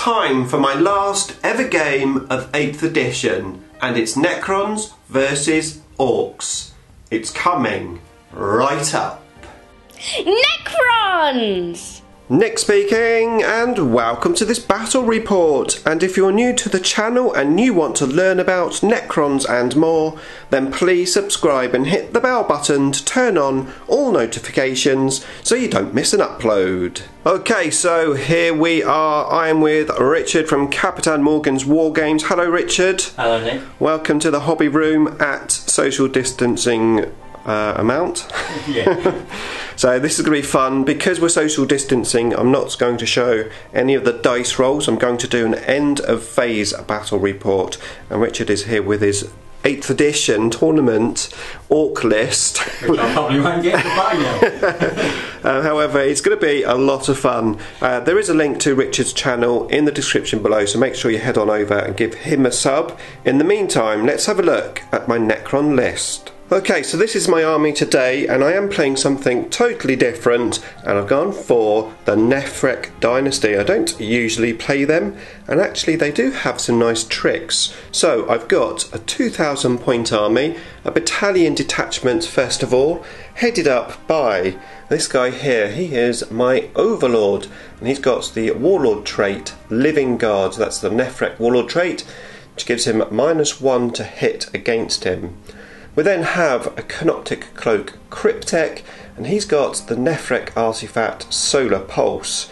time for my last ever game of 8th edition, and it's Necrons versus Orks. It's coming right up. Necrons! Nick speaking, and welcome to this battle report. And if you're new to the channel and you want to learn about Necrons and more, then please subscribe and hit the bell button to turn on all notifications so you don't miss an upload. Okay, so here we are. I am with Richard from Capatan Morgan's War Games. Hello, Richard. Hello, Nick. Welcome to the hobby room at social distancing uh, amount. Yeah. So this is going to be fun because we're social distancing. I'm not going to show any of the dice rolls. I'm going to do an end of phase battle report, and Richard is here with his eighth edition tournament ork list. Which I probably won't get to buy now. Uh, however, it's going to be a lot of fun. Uh, there is a link to Richard's channel in the description below, so make sure you head on over and give him a sub. In the meantime, let's have a look at my Necron list. Okay, so this is my army today, and I am playing something totally different, and I've gone for the Nephrekh Dynasty. I don't usually play them, and actually they do have some nice tricks. So I've got a 2,000 point army, a battalion detachment first of all, headed up by this guy here. He is my Overlord, and he's got the Warlord trait, Living Guard. That's the Nephrekh Warlord trait, which gives him minus one to hit against him. We then have a Canoptek Cloak Cryptek, and he's got the Nephrekh artifact Solar Pulse.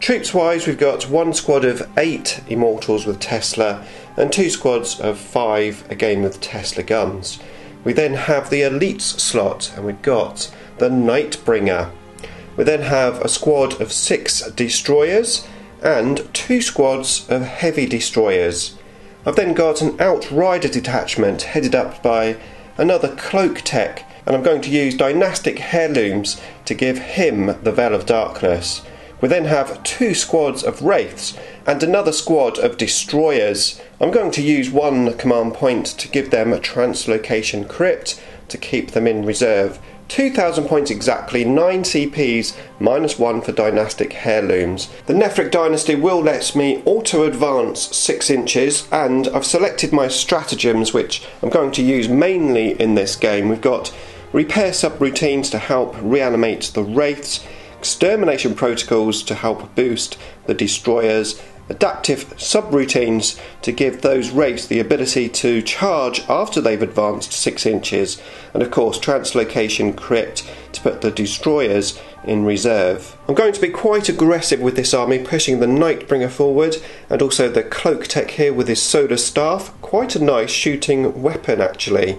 Troops wise, we've got one squad of eight Immortals with Tesla, and two squads of five again with Tesla guns. We then have the Elites slot, and we've got the Nightbringer. We then have a squad of six destroyers and two squads of heavy destroyers. I've then got an Outrider detachment headed up by another cloak tech, and I'm going to use dynastic heirlooms to give him the Veil of Darkness. We then have two squads of wraiths and another squad of destroyers. I'm going to use one command point to give them a translocation crypt to keep them in reserve. 2000 points exactly, 9 CPs, minus 1 for dynastic heirlooms. The Nephrekh dynasty will let me auto advance 6 inches, and I've selected my stratagems which I'm going to use mainly in this game. We've got repair subroutines to help reanimate the wraiths, extermination protocols to help boost the destroyers, adaptive subroutines to give those wraiths the ability to charge after they've advanced 6 inches, and of course, translocation crypt to put the destroyers in reserve. I'm going to be quite aggressive with this army, pushing the Nightbringer forward, and also the Cloak Tech here with his Solar staff. Quite a nice shooting weapon, actually.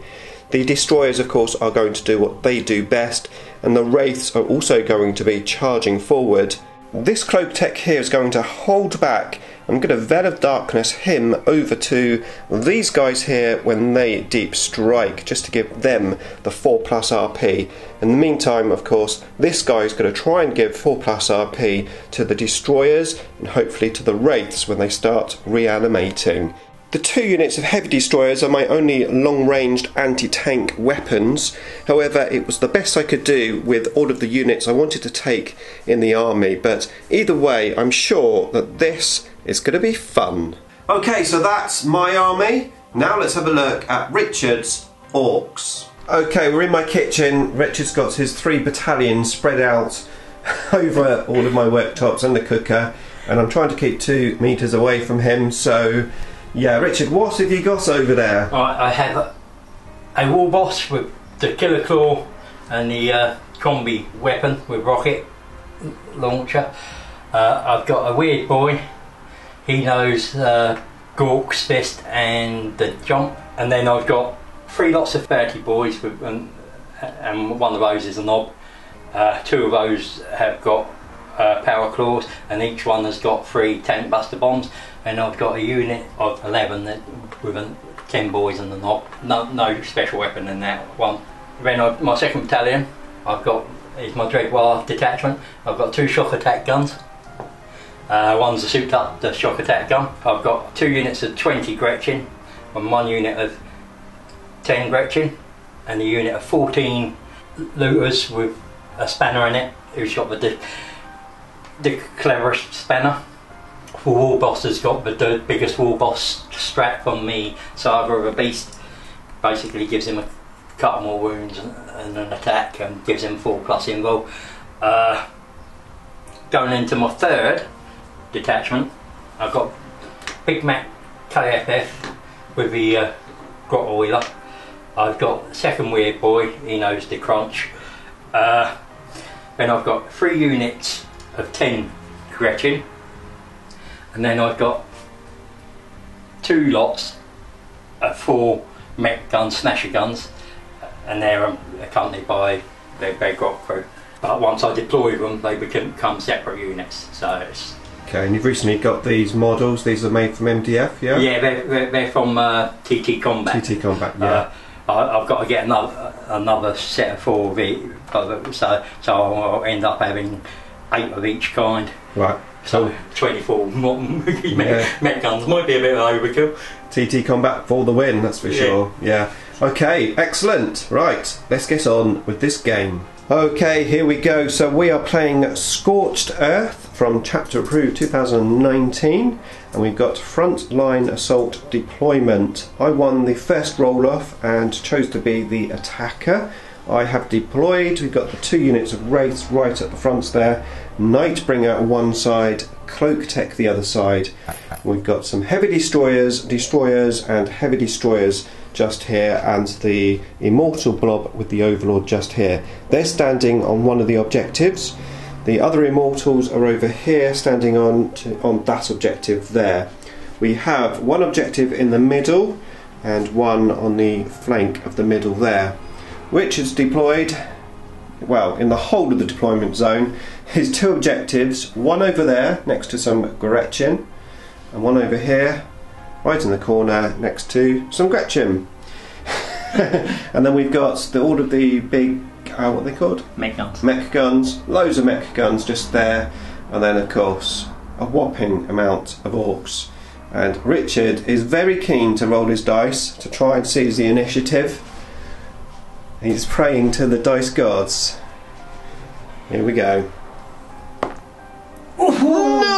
The destroyers, of course, are going to do what they do best, and the wraiths are also going to be charging forward. This cloak tech here is going to hold back. I'm going to Veil of Darkness him over to these guys here when they deep strike, just to give them the 4 plus RP. In the meantime, of course, this guy is going to try and give 4 plus RP to the destroyers and hopefully to the wraiths when they start reanimating. The two units of heavy destroyers are my only long ranged anti tank weapons. However, it was the best I could do with all of the units I wanted to take in the army. But either way, I'm sure that this is going to be fun. Okay, so that's my army. Now let's have a look at Richard's orks. Okay, we're in my kitchen. Richard's got his three battalions spread out over all of my worktops and the cooker. And I'm trying to keep two metres away from him, so yeah, Richard, what have you got over there? Right, I have a, a war boss with the killer claw and the uh, combi weapon with rocket launcher. Uh, I've got a weird boy. He knows uh, Gork's fist and the jump. And then I've got three lots of 30 boys with, and, and one of those is a Nob. Uh, two of those have got uh, power claws and each one has got three tank buster bombs and I've got a unit of 11 that, with a, 10 boys and a Nob. No, no special weapon in that one. Then I've, my second battalion I've got is my Dread Waaagh detachment. I've got two shock attack guns. Uh, one's a souped up the shock attack gun. I've got two units of 20 Gretchin and one unit of 10 Gretchin and a unit of 14 looters with a spanner in it who's got the the cleverest spanner. War Boss has got the, the biggest War Boss strap on me Saga of a Beast. Basically gives him a couple more wounds and, and an attack and gives him 4 plus invul. Uh, going into my third detachment, I've got Big Mek KFF with the uh, Grot Oiler. I've got second Weird Boy, he knows the crunch. Uh, then I've got three units of 10 Gretchin And then I've got two lots of four Mek guns, Smasha guns, and they're um, accompanied by their big rock crew. But once I deploy them, they become separate units. So it's Okay, and you've recently got these models. These are made from MDF, yeah? yeah, they're, they're, they're from uh, TT Combat. TT Combat, yeah. Uh, I, I've got to get another another set of four of each, so so I'll end up having eight of each kind. right. So 24 modern Yeah. Mek guns might be a bit overkill. TT Combat for the win, that's for Yeah. sure. Yeah. Okay, excellent. Right, let's get on with this game. Okay, here we go. So we are playing Scorched Earth from Chapter Approved 2019, and we've got Frontline Assault Deployment. I won the first roll off and chose to be the attacker. I have deployed. We've got the two units of Wraiths right at the front there. Nightbringer one side, Cloak Tech the other side. We've got some heavy destroyers, destroyers, and heavy destroyers just here, and the Immortal Blob with the Overlord just here. They're standing on one of the objectives. The other Immortals are over here, standing on to, on that objective there. We have one objective in the middle, and one on the flank of the middle there. which is deployed, well, in the whole of the deployment zone, his two objectives one over there next to some Gretchin, and one over here, right in the corner next to some Gretchin. and then we've got the, all of the big, uh, what are they called? Mek guns. Mek guns, loads of Mek guns just there, and then of course a whopping amount of orks. And Richard is very keen to roll his dice to try and seize the initiative. He's praying to the dice gods. Here we go. No!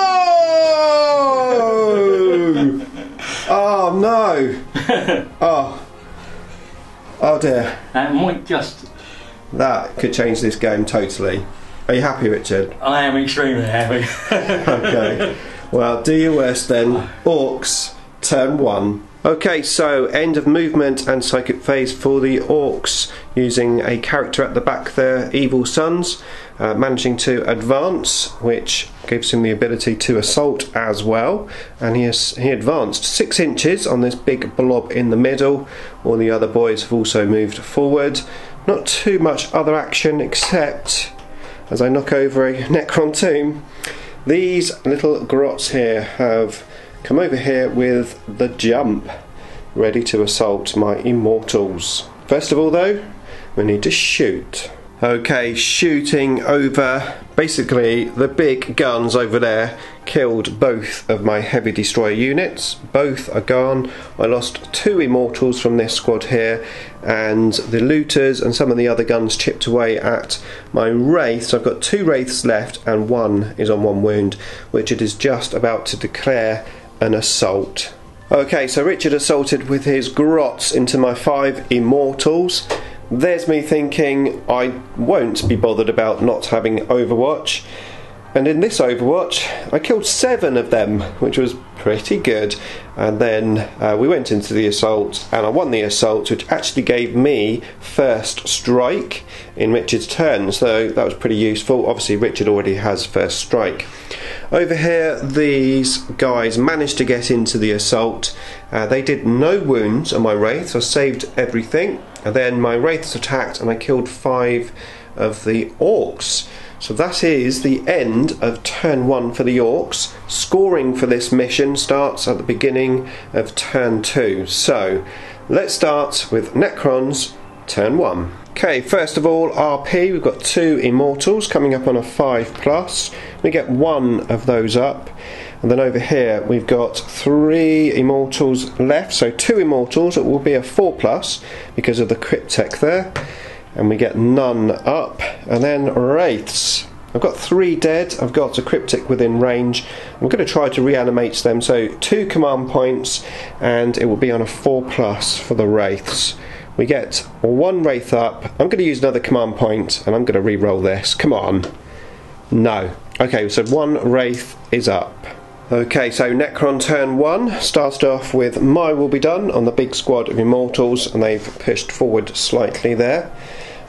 Oh no! Oh. Oh dear. That might just. That could change this game totally. Are you happy, Richard? I am extremely happy. Okay. well, do your worst then. Orks, turn one. Okay, so end of movement and psychic phase for the orks using a character at the back there, Evil Sunz, uh, managing to advance, which gives him the ability to assault as well. And he has he advanced six inches on this big blob in the middle. All the other boys have also moved forward. Not too much other action except as I knock over a Necron tomb. These little grots here have come over here with the jump, ready to assault my immortals. First of all, though, we need to shoot. Okay, shooting over basically the big guns over there killed both of my heavy destroyer units. Both are gone. I lost two immortals from this squad here, and the looters and some of the other guns chipped away at my wraiths. I've got two wraiths left, and one is on one wound, which it is just about to declare an assault. Okay, so Richard assaulted with his grots into my five immortals. There's me thinking I won't be bothered about not having Overwatch. And in this Overwatch, I killed seven of them, which was pretty good. And then uh, we went into the assault, and I won the assault, which actually gave me first strike in Richard's turn. So that was pretty useful. Obviously, Richard already has first strike. Over here, these guys managed to get into the assault. Uh, they did no wounds on my wraiths. I saved everything. And then my wraiths attacked, and I killed five of the orks. So that is the end of turn one for the orks. Scoring for this mission starts at the beginning of turn two. So let's start with Necrons, turn one. Okay, first of all, RP. We've got two immortals coming up on a five plus. We get one of those up. And then over here we've got three immortals left, so two immortals. It will be a four plus because of the Cryptek there and we get none up, and then wraiths. I've got three dead. I've got a Cryptek within range. I'm going to try to reanimate them. So two command points, and it will be on a four plus for the wraiths. We get one wraith up. I'm going to use another command point, and I'm going to re-roll this. Come on. No. Okay, so one wraith is up. Okay, so Necron turn one started off with My Will Be Done on the big squad of Immortals, and they've pushed forward slightly there.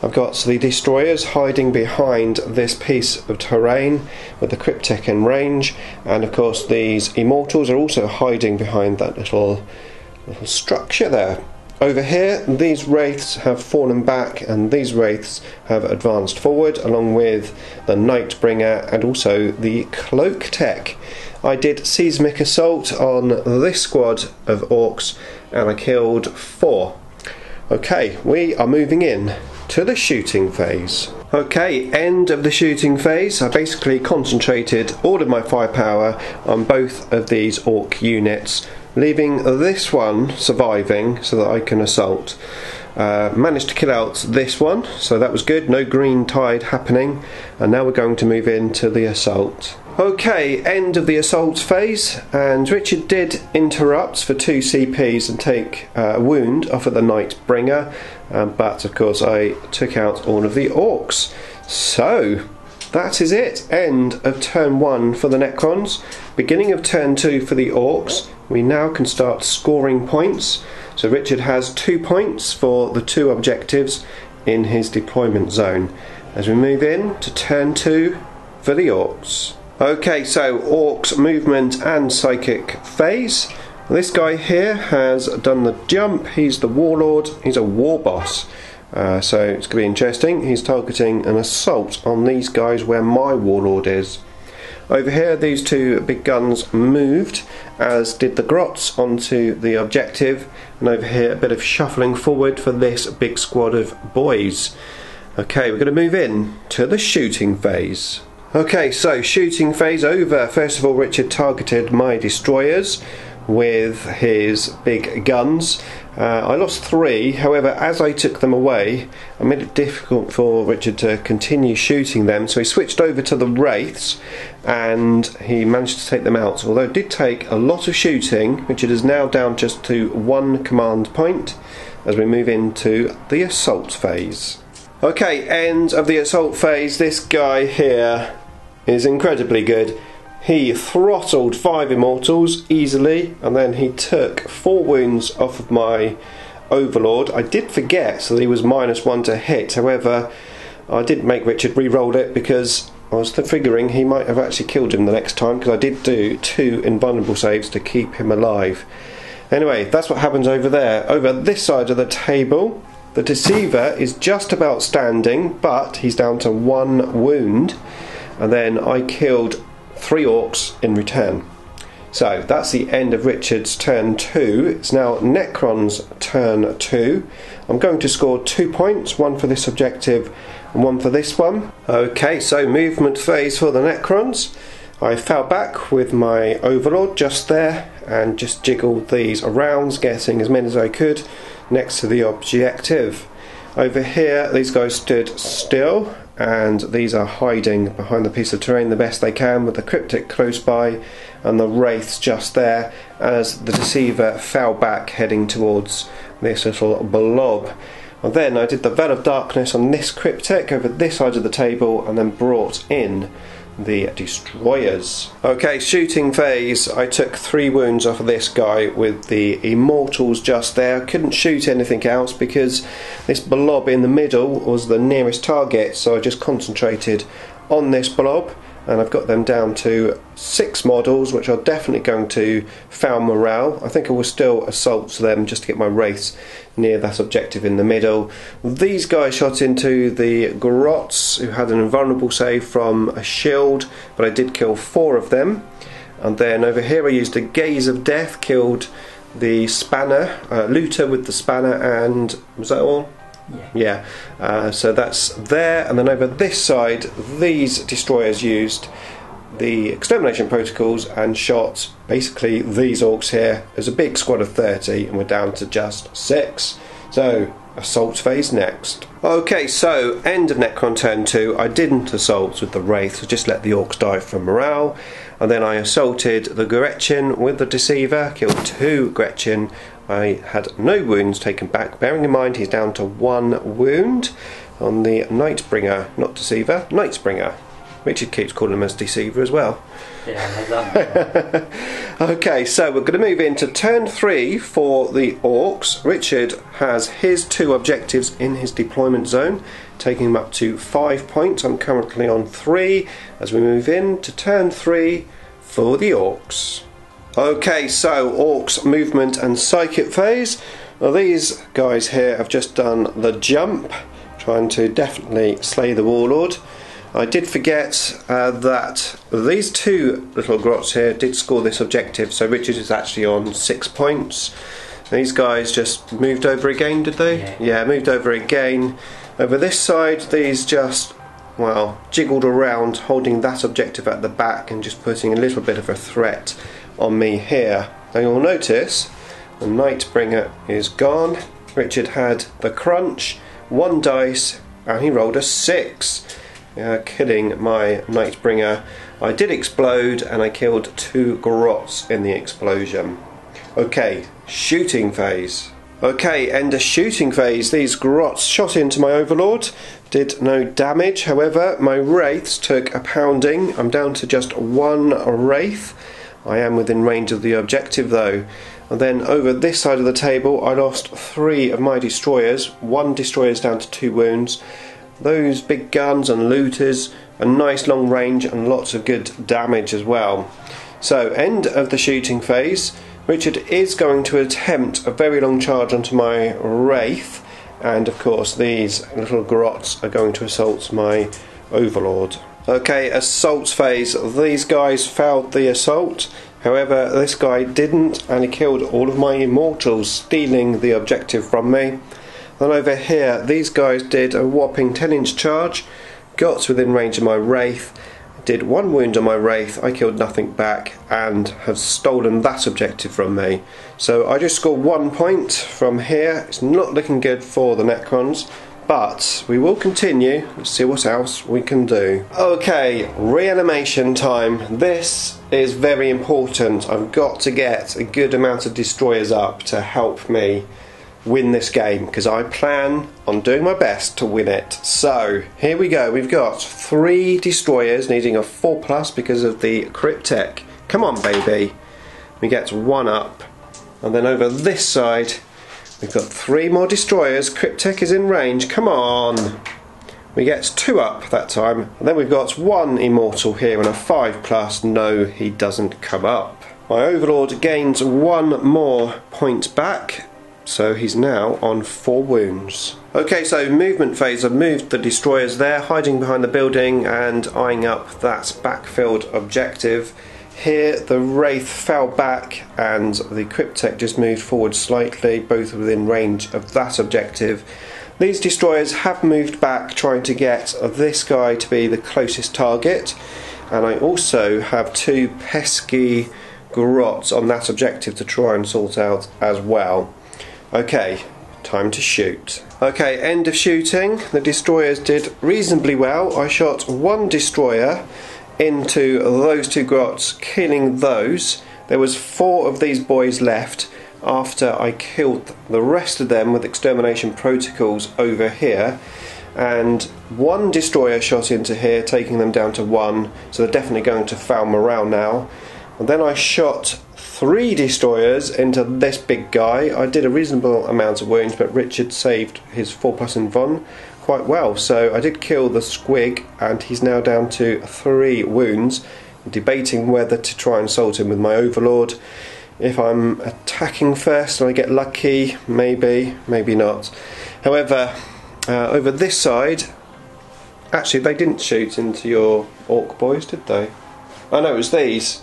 I've got the destroyers hiding behind this piece of terrain with the Cryptek in range, and of course, these Immortals are also hiding behind that little, little structure there. Over here, these wraiths have fallen back, and these wraiths have advanced forward, along with the Nightbringer and also the Cloak Tech. I did seismic assault on this squad of orks and I killed four. Okay, we are moving in to the shooting phase. Okay, end of the shooting phase. I basically concentrated all of my firepower on both of these ork units, leaving this one surviving so that I can assault. Uh, managed to kill out this one, so that was good. No green tide happening, and now we're going to move into the assault. Okay, end of the assault phase, and Richard did interrupt for two CPs and take uh, a wound off of the Nightbringer, um, but of course I took out all of the orks. So, that is it. End of turn one for the Necrons. Beginning of turn two for the orks. We now can start scoring points. So Richard has two points for the two objectives in his deployment zone. As we move in to turn two for the orks. Okay, so Orks movement and psychic phase. This guy here has done the jump. He's the warlord. He's a war boss. Uh, so it's going to be interesting. He's targeting an assault on these guys where my warlord is. Over here, these two big guns moved, as did the grots onto the objective. And over here, a bit of shuffling forward for this big squad of boys. Okay, we're going to move in to the shooting phase. Okay, so shooting phase over. First of all, Richard targeted my destroyers with his big guns. Uh, I lost three, however, as I took them away, I made it difficult for Richard to continue shooting them, so he switched over to the Wraiths and he managed to take them out. Although it did take a lot of shooting, Richard is now down just to one command point as we move into the assault phase. Okay, end of the assault phase. This guy here is incredibly good. He throttled five immortals easily, and then he took four wounds off of my overlord. I did forget that he was minus one to hit. However, I did make Richard re-roll it because I was figuring he might have actually killed him the next time because I did do two invulnerable saves to keep him alive. Anyway, that's what happens over there. Over this side of the table, the Deceiver is just about standing, but he's down to one wound and then I killed three orks in return. So that's the end of Richard's turn two. It's now Necron's turn two. I'm going to score two points, one for this objective and one for this one. Okay, so movement phase for the Necrons. I fell back with my Overlord just there and just jiggled these around, getting as many as I could next to the objective. Over here, these guys stood still and these are hiding behind the piece of terrain the best they can with the Cryptek close by and the wraiths just there as the deceiver fell back heading towards this little blob. And then I did the veil of darkness on this Cryptek over this side of the table and then brought in the destroyers. Okay, shooting phase. I took three wounds off of this guy with the immortals just there. Couldn't shoot anything else because this blob in the middle was the nearest target, so I just concentrated on this blob and I've got them down to six models, which are definitely going to foul morale. I think I will still assault them just to get my race near that objective in the middle. These guys shot into the Grots, who had an invulnerable save from a shield, but I did kill four of them. And then over here I used a Gaze of Death, killed the Spanner, uh, Looter with the Spanner, and was that all? Yeah. Uh, so that's there, and then over this side, these destroyers used the extermination protocols and shot basically these orks here. There's a big squad of 30, and we're down to just six. So assault phase next. Okay, so end of Necron turn 2. I didn't assault with the Wraith, so just let the Orks die for morale. And then I assaulted the Gretchin with the Deceiver, killed two Gretchin. I had no wounds taken back, bearing in mind he's down to one wound on the Nightbringer, not Deceiver, Nightbringer. Richard keeps calling him as Deceiver as well. Yeah, Okay, so we're going to move into turn three for the Orks. Richard has his two objectives in his deployment zone, taking him up to five points. I'm currently on three as we move in to turn three for the Orks. Okay, so Orks movement and psychic phase. Well, these guys here have just done the jump, trying to definitely slay the Warlord. I did forget uh, that these two little grots here did score this objective, so Richard is actually on six points. These guys just moved over again, did they? Yeah. yeah moved over again. Over this side, these just, well, jiggled around, holding that objective at the back and just putting a little bit of a threat on me here. Now you'll notice the Nightbringer is gone. Richard had the crunch, one dice, and he rolled a six uh, killing my Nightbringer. I did explode and I killed two grots in the explosion. Okay, shooting phase. Okay, end of shooting phase. These grots shot into my overlord, did no damage. However, my wraiths took a pounding. I'm down to just one wraith. I am within range of the objective though. And then over this side of the table, I lost three of my destroyers. One destroyer is down to two wounds those big guns and looters, a nice long range and lots of good damage as well. So, end of the shooting phase. Richard is going to attempt a very long charge onto my Wraith, and of course, these little grots are going to assault my Overlord. Okay, assault phase. These guys failed the assault. However, this guy didn't, and he killed all of my immortals, stealing the objective from me. Then over here, these guys did a whopping 10 inch charge, got within range of my Wraith, did one wound on my Wraith, I killed nothing back, and have stolen that objective from me. So I just scored one point from here. It's not looking good for the Necrons. But we will continue, Let's see what else we can do. Okay, reanimation time. This is very important. I've got to get a good amount of destroyers up to help me win this game because I plan on doing my best to win it. So here we go. We've got three destroyers needing a four plus because of the cryptek. Come on, baby. We get one up, and then over this side we've got three more destroyers. Cryptek is in range. Come on. We get two up that time, and then we've got one immortal here and a five plus. No, he doesn't come up. My overlord gains one more point back so he's now on four wounds. Okay, so movement phase. I've moved the destroyers there, hiding behind the building and eyeing up that backfield objective. Here, the Wraith fell back and the Cryptek just moved forward slightly, both within range of that objective. These destroyers have moved back, trying to get this guy to be the closest target. And I also have two pesky grots on that objective to try and sort out as well. Okay, time to shoot. Okay, end of shooting. The destroyers did reasonably well. I shot one destroyer into those two grots, killing those. There was four of these boys left after I killed the rest of them with extermination protocols over here. And one destroyer shot into here, taking them down to one, so they're definitely going to foul morale now. And then I shot three destroyers into this big guy. I did a reasonable amount of wounds, but Richard saved his 4 plus invuln quite well. So I did kill the squig, and he's now down to three wounds. I'm debating whether to try and assault him with my overlord. If I'm attacking first and I get lucky, maybe, maybe not. However, uh, over this side, actually, they didn't shoot into your ork boys, did they? Oh know it was these.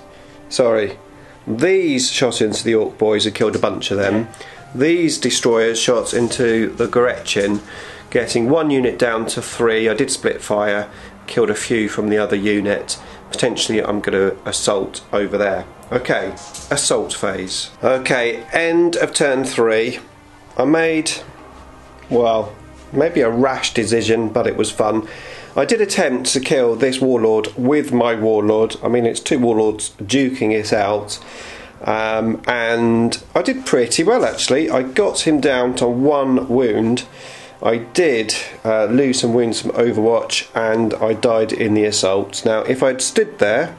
Sorry, these shot into the Ork boys and killed a bunch of them. These destroyers shot into the Gretchin, getting one unit down to three. I did split fire, killed a few from the other unit. Potentially, I'm going to assault over there. Okay, assault phase. Okay, end of turn three. I made well, maybe a rash decision, but it was fun. I did attempt to kill this warlord with my warlord. I mean, it's two warlords duking it out. Um, and I did pretty well actually. I got him down to one wound. I did uh, lose some wounds from Overwatch and I died in the assault. Now, if I'd stood there,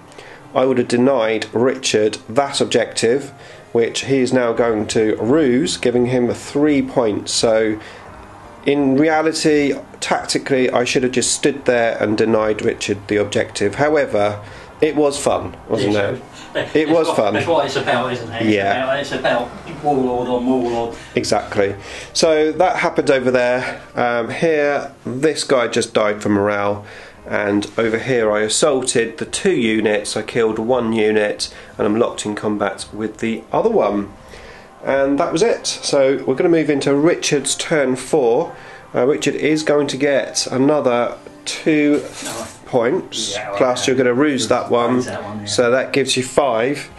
I would have denied Richard that objective, which he is now going to ruse, giving him three points. So in reality, tactically, I should have just stood there and denied Richard the objective. However, it was fun, wasn't it? It was what, fun. That's what it's about, isn't it? It's Yeah. About, it's about warlord on warlord. Exactly. So that happened over there. Um, here, this guy just died for morale. And over here, I assaulted the two units. I killed one unit, and I'm locked in combat with the other one. And that was it. So we're going to move into Richard's turn four. Uh, Richard is going to get another two points. Yeah, well, plus, you're going to ruse that one. That one, yeah. So that gives you five.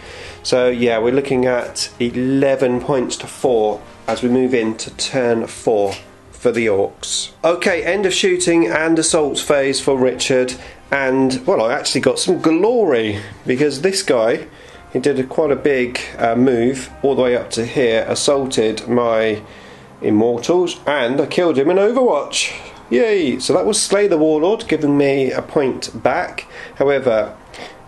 So yeah, we're looking at 11 points to 4 as we move into turn 4 for the Orks. Okay, end of shooting and assault phase for Richard. And well, I actually got some glory because this guy, he did a, quite a big uh, move all the way up to here, assaulted my immortals, and I killed him in Overwatch. Yay! So that was Slay the Warlord, giving me a point back. However,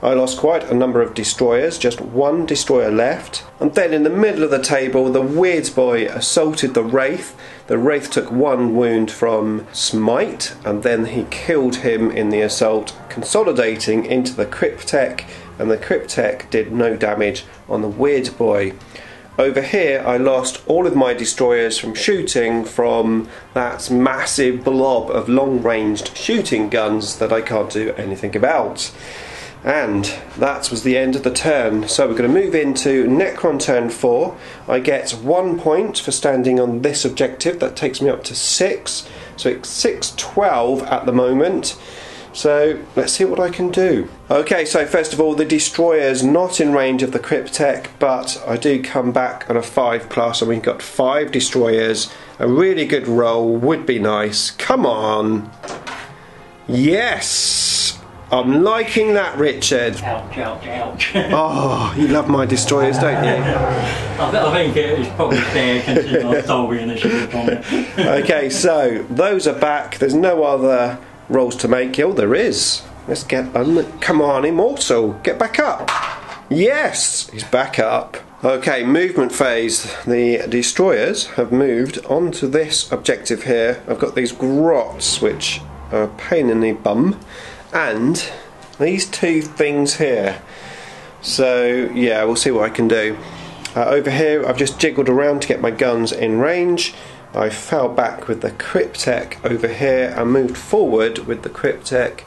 I lost quite a number of destroyers, just one destroyer left. And then in the middle of the table, the Weird Boy assaulted the Wraith. The Wraith took one wound from Smite, and then he killed him in the assault, consolidating into the Cryptek, and the Cryptek did no damage on the Weird Boy. Over here, I lost all of my destroyers from shooting from that massive blob of long ranged shooting guns that I can't do anything about. And that was the end of the turn. So we're going to move into Necron turn 4. I get one point for standing on this objective. That takes me up to 6. So it's 6 12 at the moment. So let's see what I can do. Okay, so first of all, the destroyer's not in range of the Cryptek, but I do come back on a 5 plus, and we've got 5 destroyers. A really good roll would be nice. Come on. Yes! I'm liking that, Richard. Ouch, ouch, ouch. Oh, you love my destroyers, don't you? I, th- I think it is probably fair considering I stole the initiative on it. Okay, so those are back. There's no other rolls to make. Oh, there is. Let's get on. Come on, Immortal, get back up. Yes, he's back up. Okay, movement phase. The destroyers have moved onto this objective here. I've got these grots, which are a pain in the bum, and these two things here. So yeah, we'll see what I can do. Uh, over here, I've just jiggled around to get my guns in range. I fell back with the Cryptek over here and moved forward with the Cryptek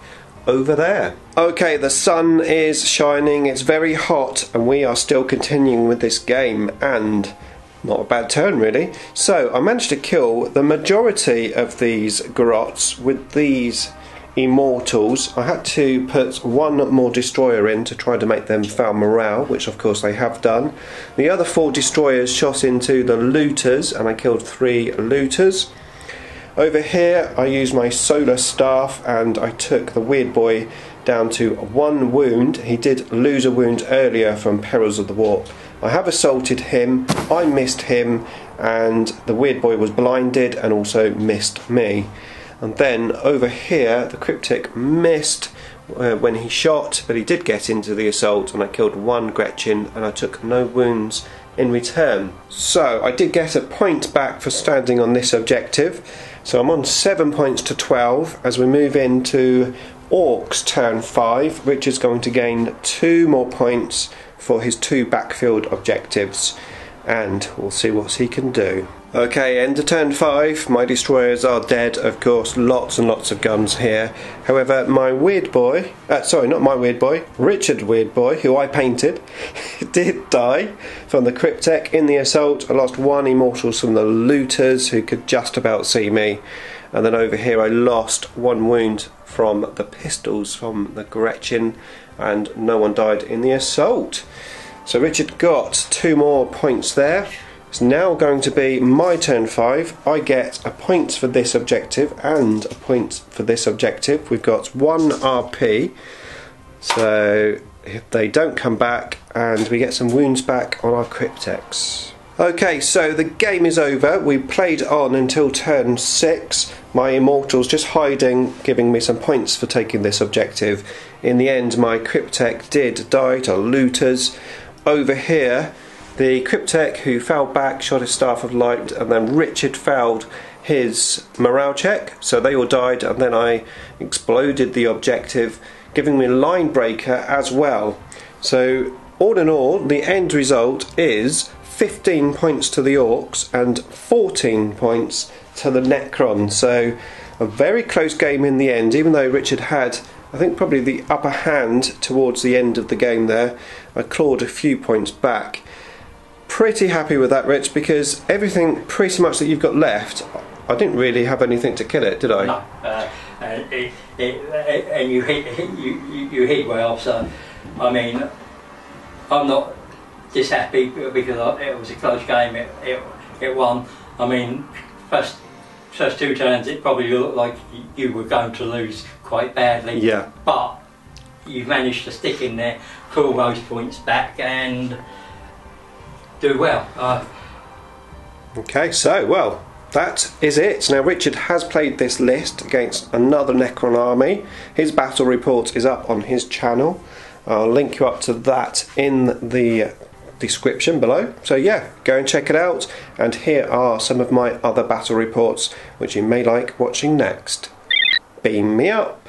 over there. Okay, the sun is shining, it's very hot, and we are still continuing with this game, and not a bad turn really. So, I managed to kill the majority of these grots with these immortals. I had to put one more destroyer in to try to make them foul morale, which of course they have done. The other four destroyers shot into the looters, and I killed three looters. Over here, I used my solar staff and I took the weird boy down to one wound. He did lose a wound earlier from Perils of the Warp. I have assaulted him, I missed him, and the weird boy was blinded and also missed me. And then over here, the Cryptek missed uh, when he shot, but he did get into the assault, and I killed one Gretchin, and I took no wounds in return. So I did get a point back for standing on this objective. So I'm on seven points to 12 as we move into Orks turn 5. which is going to gain two more points for his two backfield objectives, and we'll see what he can do. Okay, end of turn 5. My destroyers are dead, of course, lots and lots of guns here. However, my weird boy, uh, sorry, not my weird boy, Richard Weird Boy, who I painted, did die from the Cryptek in the assault. I lost one Immortals from the looters who could just about see me. And then over here, I lost one wound from the pistols from the Gretchin, and no one died in the assault. So Richard got two more points there. It's now going to be my turn five. I get a point for this objective and a point for this objective. We've got one RP, so if they don't come back, and we get some wounds back on our Crypteks. Okay, so the game is over. We played on until turn six. My Immortals just hiding, giving me some points for taking this objective. In the end, my Cryptek did die to looters. Over here, the Cryptek who fell back shot his Staff of Light, and then Richard failed his morale check, so they all died, and then I exploded the objective, giving me a line breaker as well. So, all in all, the end result is 15 points to the Orks and 14 points to the Necron. So, a very close game in the end, even though Richard had I think probably the upper hand towards the end of the game there. I clawed a few points back pretty happy with that, Rich, because everything pretty much that you've got left, I didn't really have anything to kill it, did I? No, uh, and, it, it, and you hit, you, you hit well. So, I mean, I'm not just happy because it was a close game. It, it, it won. I mean, first first two turns, it probably looked like you were going to lose quite badly. Yeah. But you managed to stick in there, pull those points back, and do well. Uh, okay, so, well, that is it. Now, Richard has played this list against another Necron army. His battle report is up on his channel. I'll link you up to that in the description below. So, yeah, go and check it out. And here are some of my other battle reports which you may like watching next. Beam me up.